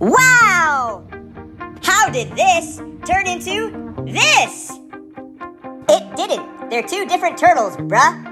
Wow! How did this turn into this? It didn't. They're two different turtles, bruh.